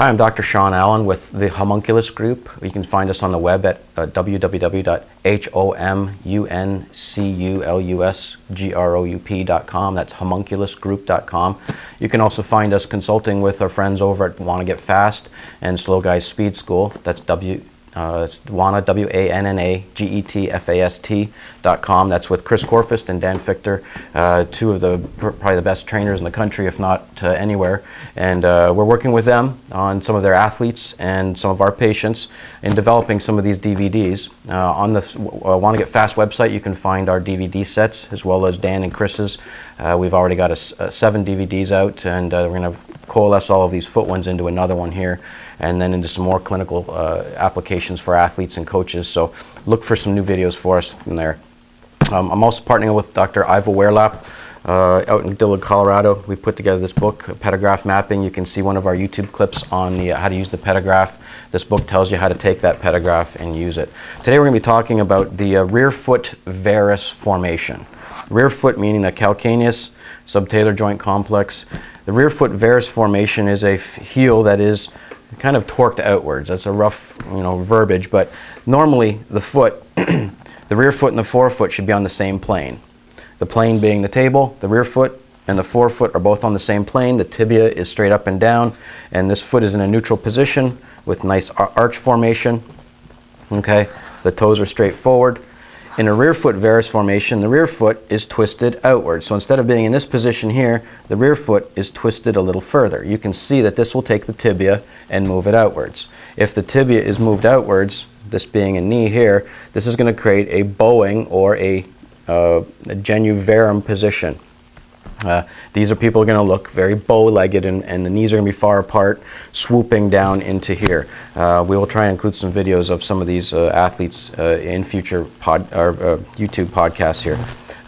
Hi, I'm Dr. Shawn Allen with the Homunculus Group. You can find us on the web at uh, www.homunculusgroup.com. That's homunculusgroup.com. You can also find us consulting with our friends over at Wanna Get Fast and Slow Guys Speed School. That's w uh, Wanna, W-A-N-N-A-G-E-T-F-A-S-T dot com. That's with Chris Korfist and Dan Fichter, uh, two of the probably the best trainers in the country, if not uh, anywhere. And uh, we're working with them on some of their athletes and some of our patients in developing some of these DVDs. Uh, on the uh, Wanna Get Fast website, you can find our DVD sets as well as Dan and Chris's. we've already got a, seven DVDs out, and we're going to coalesce all of these foot ones into another one here and then into some more clinical uh, applications for athletes and coaches. So look for some new videos for us from there. Um, I'm also partnering with Dr. Ivo Waerlop uh, out in Dillard, Colorado. We've put together this book, Pedograph Mapping. You can see one of our YouTube clips on the, uh, how to use the pedograph. This book tells you how to take that pedograph and use it. Today we're going to be talking about the uh, rear foot varus formation. Rear foot meaning the calcaneus subtalar joint complex. The rear foot varus formation is a heel that is kind of torqued outwards. That's a rough, you know, verbiage, but normally the foot, the rear foot and the forefoot should be on the same plane. The plane being the table, the rear foot and the forefoot are both on the same plane. The tibia is straight up and down, and this foot is in a neutral position with nice arch formation. Okay, the toes are straight forward. In a rear foot varus formation, the rear foot is twisted outward. So instead of being in this position here, the rear foot is twisted a little further. You can see that this will take the tibia and move it outwards. If the tibia is moved outwards, this being a knee here, this is going to create a bowing or a, uh, a position. Uh, these are people going to look very bow-legged and, and, the knees are going to be far apart, swooping down into here. Uh, we will try and include some videos of some of these uh, athletes uh, in future pod, or, uh, YouTube podcasts here.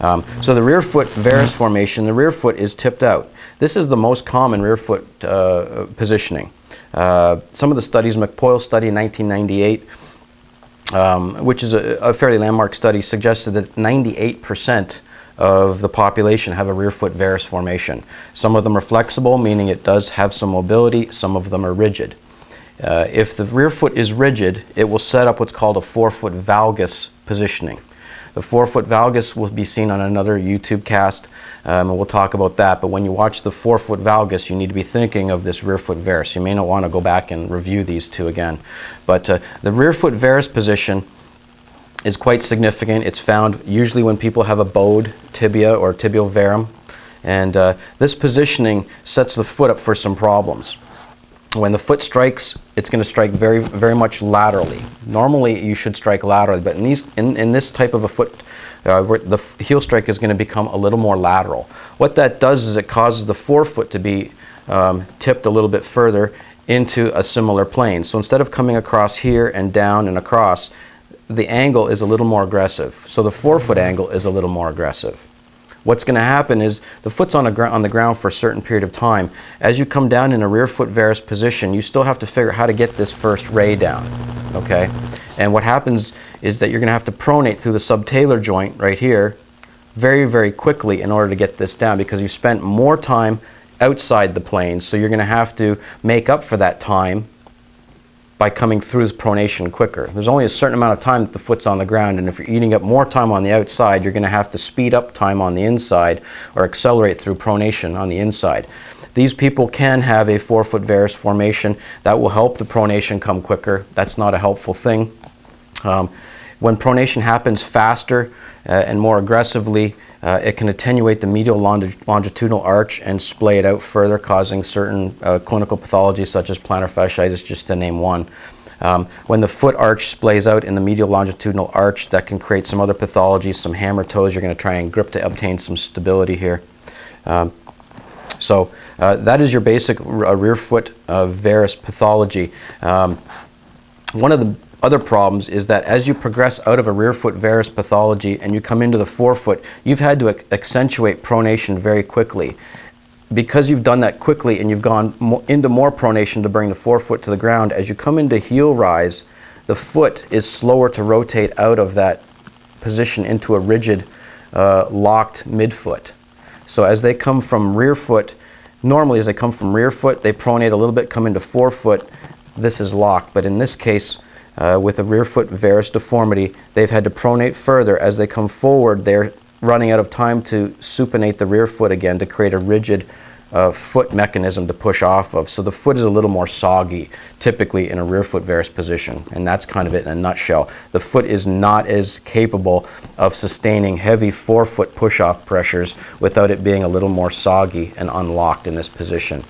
Um, so the rear foot varus formation, the rear foot is tipped out. This is the most common rear foot uh, positioning. some of the studies, McPoil study in 1998, um, which is a, a fairly landmark study, suggested that 98 percent of the population have a rear foot varus formation. Some of them are flexible, meaning it does have some mobility. Some of them are rigid. Uh, if the rear foot is rigid, it will set up what's called a forefoot valgus positioning. The forefoot valgus will be seen on another YouTube cast, um, and we'll talk about that. But when you watch the forefoot valgus, you need to be thinking of this rear foot varus. You may not want to go back and review these two again. But uh, the rear foot varus position is quite significant. It's found usually when people have a bowed tibia or tibial varum. And uh, this positioning sets the foot up for some problems. When the foot strikes, it's going to strike very, very much laterally. Normally, you should strike laterally, but in, these, in, in this type of a foot, uh, the heel strike is going to become a little more lateral. What that does is it causes the forefoot to be um, tipped a little bit further into a similar plane. So instead of coming across here and down and across, the angle is a little more aggressive. So the forefoot angle is a little more aggressive. What's going to happen is the foot's on, on, the ground for a certain period of time. As you come down in a rear foot varus position, you still have to figure out how to get this first ray down. Okay? And what happens is that you're going to have to pronate through the subtalar joint right here very, very quickly in order to get this down because you spent more time outside the plane. So you're going to have to make up for that time by coming through the pronation quicker. There's only a certain amount of time that the foot's on the ground, and if you're eating up more time on the outside, you're going to have to speed up time on the inside or accelerate through pronation on the inside. These people can have a forefoot varus formation. That will help the pronation come quicker. That's not a helpful thing. Um, when pronation happens faster uh, and more aggressively, uh, it can attenuate the medial longitudinal arch and splay it out further, causing certain uh, clinical pathologies such as plantar fasciitis, just to name one. Um, when the foot arch splays out in the medial longitudinal arch, that can create some other pathologies, some hammer toes. You're going to try and grip to obtain some stability here. Um, so uh, that is your basic rear foot uh, varus pathology. Um, one of the other problems is that as you progress out of a rear foot varus pathology and you come into the forefoot, you've had to accentuate pronation very quickly. Because you've done that quickly and you've gone mo into more pronation to bring the forefoot to the ground, as you come into heel rise, the foot is slower to rotate out of that position into a rigid, uh, locked midfoot. So as they come from rear foot normally as they come from rear foot, they pronate a little bit, come into forefoot, this is locked. But in this case, uh, with a rear foot varus deformity, they've had to pronate further. As they come forward, they're running out of time to supinate the rear foot again to create a rigid uh, foot mechanism to push off of. So the foot is a little more soggy, typically in a rear foot varus position, and that's kind of it in a nutshell. The foot is not as capable of sustaining heavy forefoot push-off pressures without it being a little more soggy and unlocked in this position.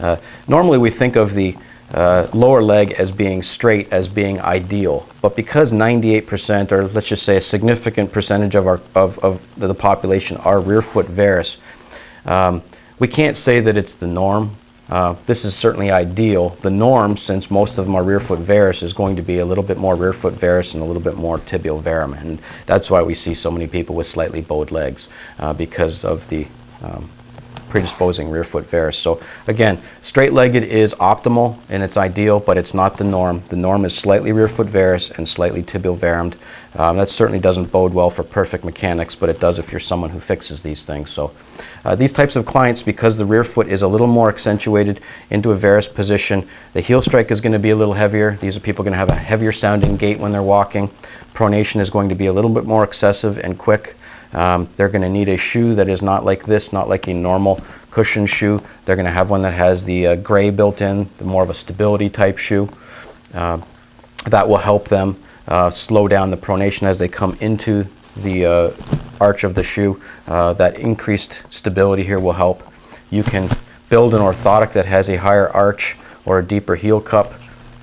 Uh, normally we think of the uh, lower leg as being straight as being ideal. But because 98% or let's just say a significant percentage of, our, of, of the population are rear foot varus, um, we can't say that it's the norm. Uh, this is certainly ideal. The norm, since most of them are rear foot varus, is going to be a little bit more rear foot varus and a little bit more tibial varum. And that's why we see so many people with slightly bowed legs uh, because of the um, predisposing rear foot varus. So again, straight-legged is optimal and it's ideal, but it's not the norm. The norm is slightly rear foot varus and slightly tibial varumed. Um, that certainly doesn't bode well for perfect mechanics, but it does if you're someone who fixes these things. So uh, these types of clients, because the rear foot is a little more accentuated into a varus position, the heel strike is going to be a little heavier. These are people going to have a heavier sounding gait when they're walking. Pronation is going to be a little bit more excessive and quick. Um, they're going to need a shoe that is not like this, not like a normal cushion shoe. They're going to have one that has the uh, gray built in, the more of a stability type shoe. Uh, that will help them uh, slow down the pronation as they come into the uh, arch of the shoe. Uh, that increased stability here will help. You can build an orthotic that has a higher arch or a deeper heel cup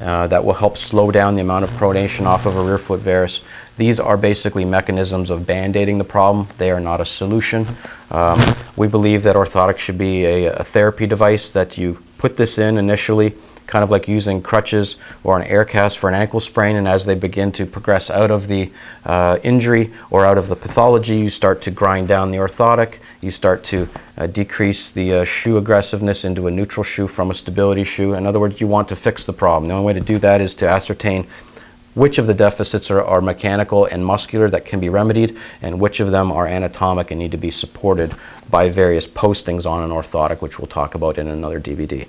uh, that will help slow down the amount of pronation off of a rear foot varus. These are basically mechanisms of band-aiding the problem. They are not a solution. Um, we believe that orthotics should be a, a therapy device that you put this in initially kind of like using crutches or an air cast for an ankle sprain. And as they begin to progress out of the uh, injury or out of the pathology, you start to grind down the orthotic. You start to uh, decrease the uh, shoe aggressiveness into a neutral shoe from a stability shoe. In other words, you want to fix the problem. The only way to do that is to ascertain which of the deficits are, are, mechanical and muscular that can be remedied, and which of them are anatomic and need to be supported by various postings on an orthotic, which we'll talk about in another DVD.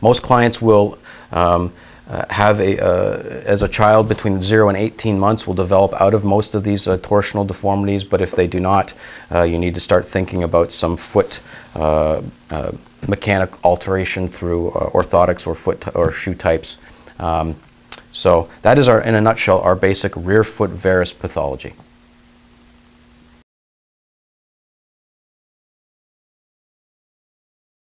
Most clients will um, uh, have a, uh, as a child between 0 and 18 months will develop out of most of these uh, torsional deformities, but if they do not, uh, you need to start thinking about some foot uh, uh, mechanic alteration through orthotics or foot or shoe types. Um, so that is our, in a nutshell, our basic rear foot varus pathology.